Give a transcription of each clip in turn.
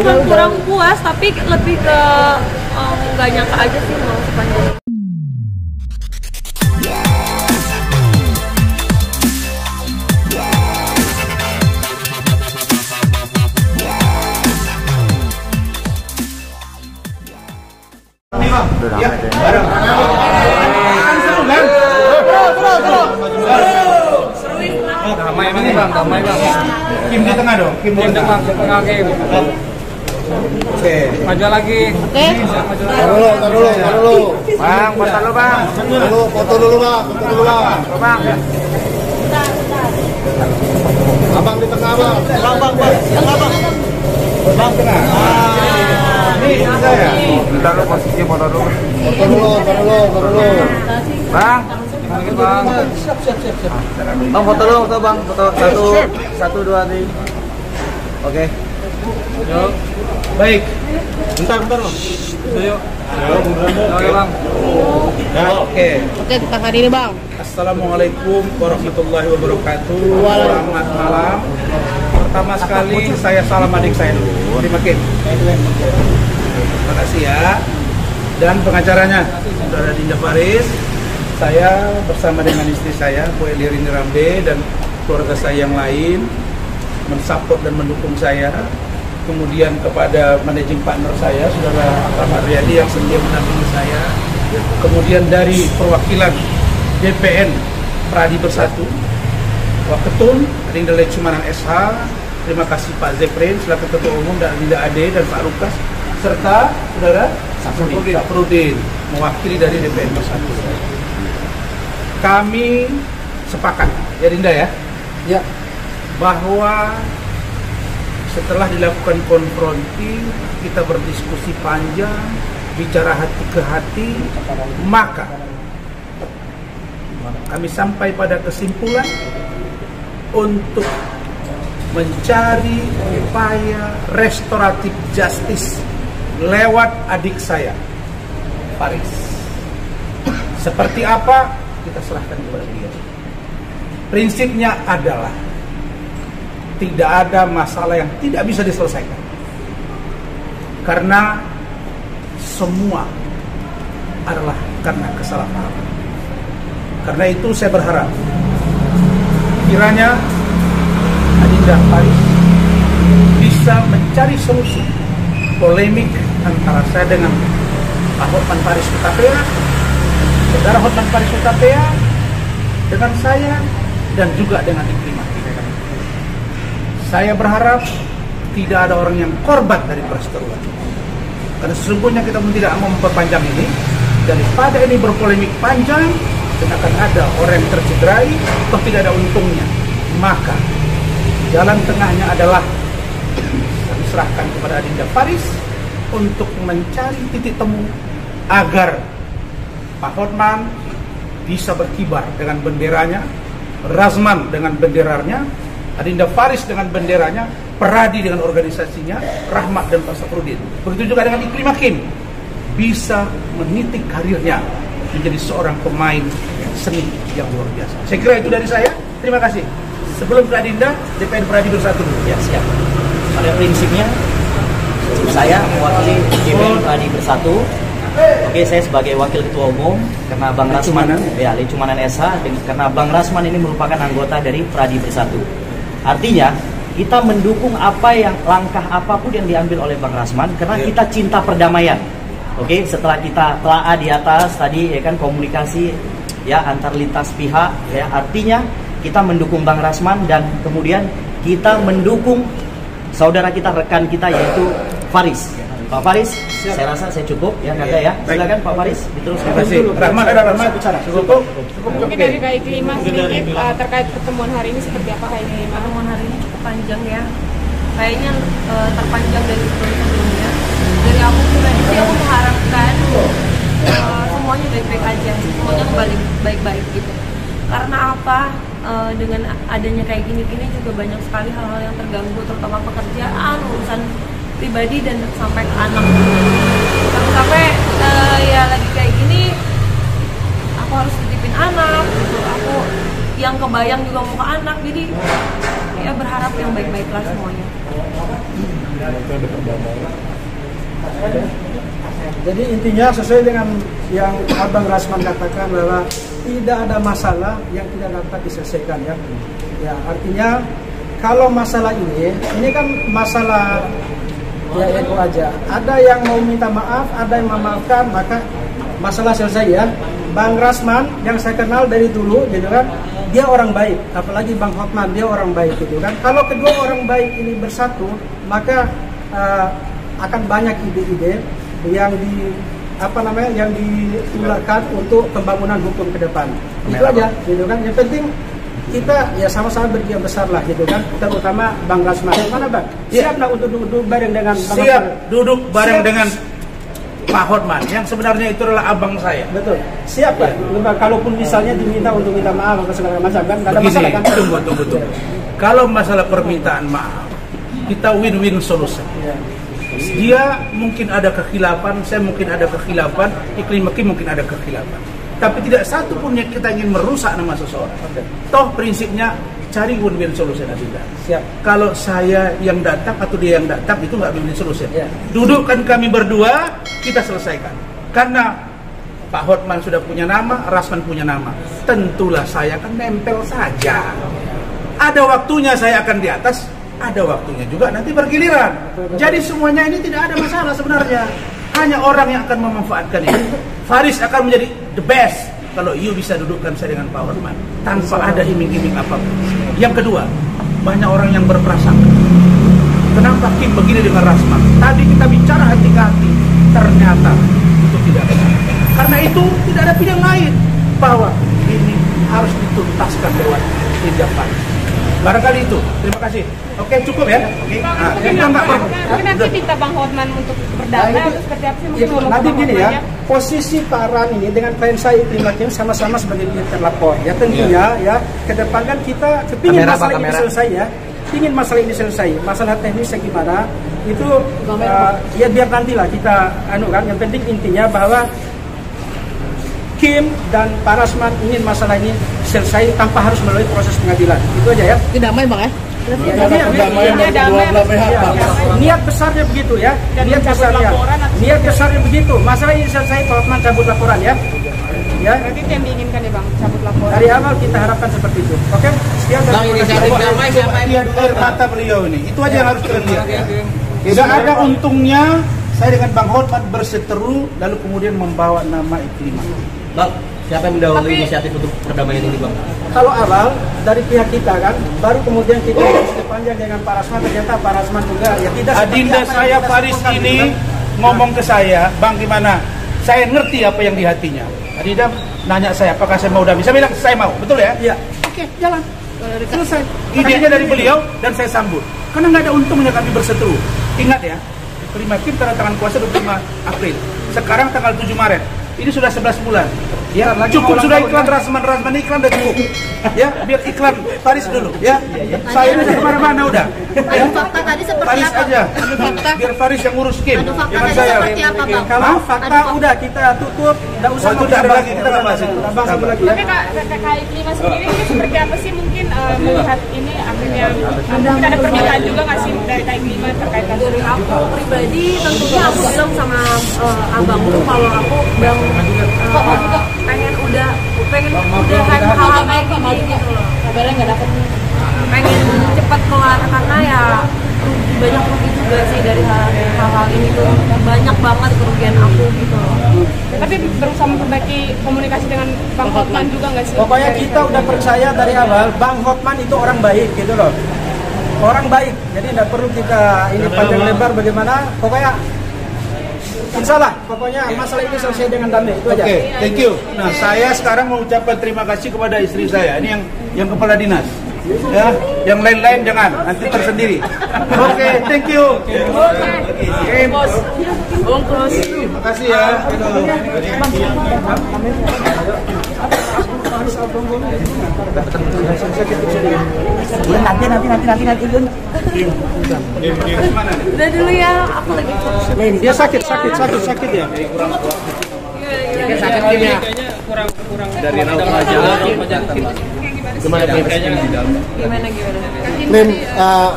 bukan kurang puas tapi lebih ke em, nggak nyangka aja sih mau sepanjang ini. Damai bang, bang, damai bang. Kim di tengah dong, Kim di tengah. depan, tengah Kim. Oke. Maju lagi. Taruh dulu, taruh dulu, taruh dulu. Bang, foto lu bang. Dulu, foto dulu bang, foto dulu bang. Bang. Abang di tengah bang. Bang, bang, bang. Tengah bang. Bang tengah. Ah, ini saya. Bentar lu posisi foto dulu. Foto dulu, taruh dulu, taruh dulu. Bang. Lagi bang. Bang foto dulu, foto bang, foto satu, satu dua tiga. Oke. Yuk. Baik. Bentar, bentar. Bang. Yuk. Oke bang. Ya, oke. Oke, tentang hari ini bang. Assalamualaikum warahmatullahi wabarakatuh. Selamat malam. Pertama sekali saya salam adik saya dulu. Terima kasih. Terima kasih ya. Dan pengacaranya Saudara Dinda Faris. Saya bersama dengan istri saya, Bu Elirini Rambe dan keluarga saya yang lain mensupport dan mendukung saya. Kemudian kepada managing partner saya, Saudara Ahmad Riyadi yang setia mendampingi saya. Kemudian dari perwakilan DPN Pradi Bersatu, Waketun, Adinda Lecumanan SH, terima kasih Pak Zeprin, selaku Ketua Umum dan Adinda Ade dan Pak Lukas, serta Saudara Saprudin, Saprudin mewakili dari DPN Bersatu. Kami sepakat, ya Dinda ya, Ya. bahwa setelah dilakukan konfronti, kita berdiskusi panjang, bicara hati ke hati, maka kami sampai pada kesimpulan untuk mencari upaya restoratif justice lewat adik saya, Paris. Seperti apa kita serahkan kepada dia. Prinsipnya adalah tidak ada masalah yang tidak bisa diselesaikan. Karena semua adalah karena kesalahpahaman. Karena itu saya berharap kiranya Adinda Paris bisa mencari solusi polemik antara saya dengan Pak Hotman Paris Utapea, saudara Hotman Paris Utapea, dengan saya dan juga dengan Ikrimah. Saya berharap tidak ada orang yang korban dari perseteruan. Karena sesungguhnya kita pun tidak mau memperpanjang ini daripada ini berpolemik panjang dan akan ada orang yang tercederai atau tidak ada untungnya. Maka jalan tengahnya adalah kami serahkan kepada Adinda Paris untuk mencari titik temu agar Pak Hotman bisa berkibar dengan benderanya, Razman dengan benderanya, Adinda Faris dengan benderanya, Peradi dengan organisasinya, Rahmat dan Pak Safrudin. Begitu juga dengan Iklim Hakim bisa menitik karirnya menjadi seorang pemain seni yang luar biasa. Saya kira itu dari saya. Terima kasih. Sebelum ke Adinda, DPN Peradi bersatu. Ya siap. Pada prinsipnya saya mewakili DPN Pradi Bersatu. Oke, saya sebagai wakil ketua umum karena Bang Rasman, Lecumanan. ya Lecumanan SH, dan karena Bang Rasman ini merupakan anggota dari Pradi Bersatu. Artinya kita mendukung apa yang langkah apa pun yang diambil oleh Bang Rasman karena Ya. kita cinta perdamaian. Oke, setelah kita telah di atas tadi ya kan komunikasi ya antar lintas pihak ya artinya kita mendukung Bang Rasman dan kemudian kita mendukung saudara kita rekan kita yaitu Faris. Pak Faris, saya rasa saya cukup ya kata ya. Silakan Pak Faris diteruskan. Terima kasih. Rahmat ada Rahmat. Cukup. Cukup. Mungkin dari Kak Iklimah sedikit uh, terkait pertemuan hari ini seperti apa Kak Iklimah? pertemuan hari ini cukup panjang ya kayaknya eh, terpanjang dari sebelum-sebelumnya dari aku pribadi sih aku mengharapkan eh, semuanya baik-baik aja semuanya kembali baik-baik gitu karena apa Eh, dengan adanya kayak gini-gini juga banyak sekali hal-hal yang terganggu terutama pekerjaan urusan pribadi dan sampai ke anak. Sampai-sampai eh, ya lagi kayak gini aku harus titipin anak gitu. Aku yang kebayang juga mau ke anak jadi ya berharap yang baik-baik lah semuanya. Jadi intinya sesuai dengan yang Abang Rasman katakan bahwa tidak ada masalah yang tidak dapat diselesaikan ya. Ya artinya kalau masalah ini, ini kan masalah ya itu aja. Ada yang mau minta maaf, ada yang memaafkan, maka masalah selesai ya. Bang Rasman yang saya kenal dari dulu, gitu kan, dia orang baik. Apalagi Bang Hotman dia orang baik, gitu kan. Kalau kedua orang baik ini bersatu, maka eh, akan banyak ide-ide yang di apa namanya yang ditularkan untuk pembangunan hukum ke depan. Itu aja, gitu kan. Yang penting kita ya sama-sama berdiam besar lah gitu kan terutama Bang Rasman mana Bang siap lah untuk duduk bareng dengan Bang Siap Rasman? duduk bareng Siap. dengan Pak Hotman yang sebenarnya itu adalah abang saya. betul siap Bang. kalaupun misalnya diminta untuk minta maaf atau segala macam kan ada masalah kan tunggu, tunggu, tunggu. Kalau masalah permintaan maaf, kita win-win solution. Ya. Dia mungkin ada kekhilafan, saya mungkin ada kekhilafan, iklim mungkin ada kekhilafan. Tapi tidak satu pun yang kita ingin merusak nama seseorang. Oke. Toh prinsipnya cari win-win solution Adinda. siap Kalau saya yang datang atau dia yang datang itu nggak win-win solution. Ya. Dudukkan kami berdua, kita selesaikan. Karena Pak Hotman sudah punya nama, Rasman punya nama. Tentulah saya akan nempel saja. Ada waktunya saya akan di atas, ada waktunya juga nanti bergiliran. Jadi semuanya ini tidak ada masalah sebenarnya. Hanya orang yang akan memanfaatkan ini. Faris akan menjadi the best kalau you bisa dudukkan saya dengan Pak Hotman tanpa ada iming-iming apa pun. Yang kedua, banyak orang yang berprasangka. Kenapa Kim begini dengan Rasman? Tadi kita bicara hati ke hati, ternyata itu tidak benar. Karena itu tidak ada pilihan lain bahwa ini harus dituntaskan lewat tindakan. Barangkali itu. Terima kasih. Oke, cukup ya. Oke. Nah, nanti minta Bang Hotman untuk berdamai Nah, itu- seperti apa sih Itu, nanti gini Hotman ya, posisi Pak Ran ini dengan klien saya Iklim Hakim sama-sama sebagai pihak terlapor. Ya tentunya ya, ke depan kan kita kepingin masalah ini selesai ya. Ingin masalah ini selesai. Masalah teknisnya gimana? Itu uh, ya biar nantilah kita anu kan. Yang penting intinya bahwa Kim dan Pak Rasman ingin masalah ini selesai tanpa harus melalui proses pengadilan. Itu aja ya. Damai Bang ya? Niat, Ya, ya. Besarnya begitu ya. Dan niat besarnya. Niat besarnya begitu. Masalah ini selesai Pak Hotman cabut laporan ya. Ya. Berarti itu yang diinginkan ya Bang, cabut laporan. Dari awal kita harapkan seperti itu. Oke? Sekian dan terima kasih. Lihat air mata beliau ini. Itu aja yang harus kita lihat. Tidak ada untungnya saya dengan Bang Hotman berseteru lalu kemudian membawa nama Iklimah. Bang, siapa yang mendahului Tapi- inisiatif untuk perdamaian ini, Bang? Kalau awal dari pihak kita kan, baru kemudian kita diskusi panjang dengan Pak Rasman. Ternyata Pak Rasman juga ya tidak Adinda saya Faris ini gitu kan. ngomong ke saya, Bang gimana? Saya ngerti apa yang di hatinya. Adinda nanya saya, apakah saya mau damai? Saya bilang, saya mau. Betul ya? Iya. Oke, jalan. Selesai. Idenya dari beliau dan saya sambut. Karena nggak ada untungnya kami berseteru. Ingat ya, kelima Kim tanda tangan kuasa 25 April. Sekarang tanggal 7 Maret. Ini sudah 11 bulan. Ya, cukup sudah iklan Rasman Rasman iklan udah cukup. Ya, biar iklan Faris dulu ya. Saya ini ke mana-mana udah. Ya. Adu fakta tadi seperti Faris apa? aja. Adu fakta. Biar Faris yang ngurus Kim. Adu fakta tadi saya. seperti apa, Bang? Kalau fakta udah kita tutup, enggak usah Oh, ada lagi, kita nggak bahas itu. Lagi. Tapi Kak, KKI Lima sendiri ini seperti apa sih mungkin eh, melihat ini akhirnya mungkin ada pernyataan juga nggak sih dari KKI Lima terkait kasus dari aku pribadi tentunya aku bilang sama eh, abangku kalau aku bang pengen udah pengen udahan hal-hal kayak gini gitu loh. Kabarnya nggak dapat pengen cepat kelar karena ya rugi banyak rugi juga sih dari hal- hal-hal ini tuh. Banyak banget kerugian aku gitu loh. Tapi berusaha memperbaiki komunikasi dengan Bang Hotman. Juga nggak sih? Pokoknya kita udah percaya dari awal Bang Hotman itu orang baik gitu loh. Orang baik. Jadi tidak perlu kita ini panjang lebar bagaimana. Pokoknya Insya Allah, pokoknya masalah ini selesai dengan damai itu aja. Oke, thank you. Nah, saya sekarang mau ucapkan terima kasih kepada istri saya. Ini yang yang kepala dinas. Ya, yang lain-lain jangan, nanti tersendiri. Oke, thank you. Oke, bos. bungkus Terima kasih ya. Nanti, nanti, nanti, nanti, nanti, Yun. udah dulu ya aku lagi Dia sakit, sakit, sakit, sakit ya. Iya, iya, iya. Dari raut wajah. Gimana gimana? Gimana Prim, uh,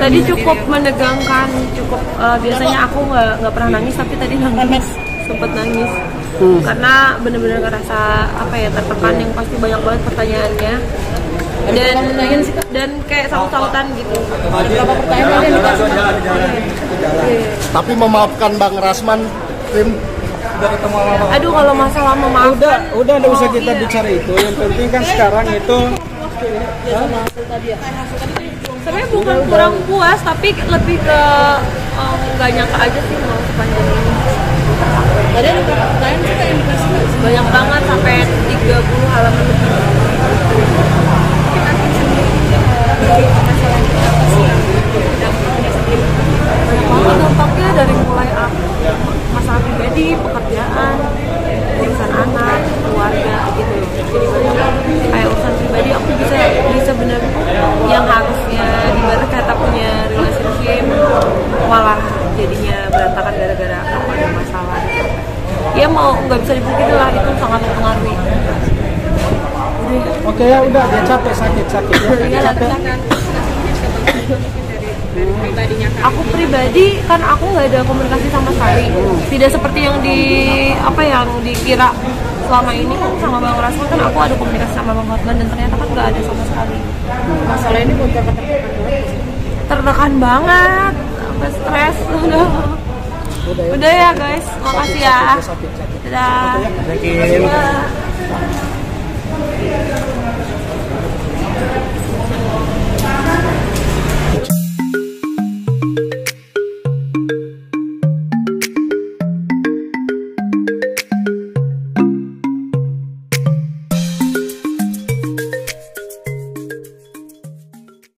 tadi cukup menegangkan cukup eh, biasanya aku nggak nggak pernah nangis tapi tadi nangis. Sempet nangis karena bener-bener ngerasa apa ya tertekan yang pasti banyak banget pertanyaannya. Dan dan kayak saut-sautan gitu. Tapi memaafkan Bang Rasman, Prim, aduh kalau masalah memaafkan. Udah udah nggak usah oh, kita iya. bicara itu. Yang penting kan sekarang itu sebenarnya bukan kurang puas tapi lebih ke eh, nggak nyangka aja sih mau sepanjang ini Tadi kalian suka indikasi banyak banget sampai 30 halaman lebih. Banyak banget dampaknya dari mulai aku masalah pribadi, pekerjaan, urusan anak, keluarga gitu loh. Jadi banyak kayak urusan pribadi aku bisa bisa bener yang harusnya ibarat kata punya relationship malah jadinya berantakan gara-gara aku ada masalah gitu. Ya mau nggak bisa dipungkiri lah itu sangat mempengaruhi. Udah, ya dia capek sakit sakit ya Iya, capek. pribadinya aku pribadi kan aku nggak ada komunikasi sama sekali. Tidak seperti yang di apa yang dikira selama ini kan sama bang Rasman kan aku ada komunikasi sama bang Hotman dan ternyata kan nggak ada sama sekali. Masalah ini bukan tertekan banget sampai stres. Udah udah ya guys. Makasih ya. Sakit sakit dadah. Thank you. Dadah.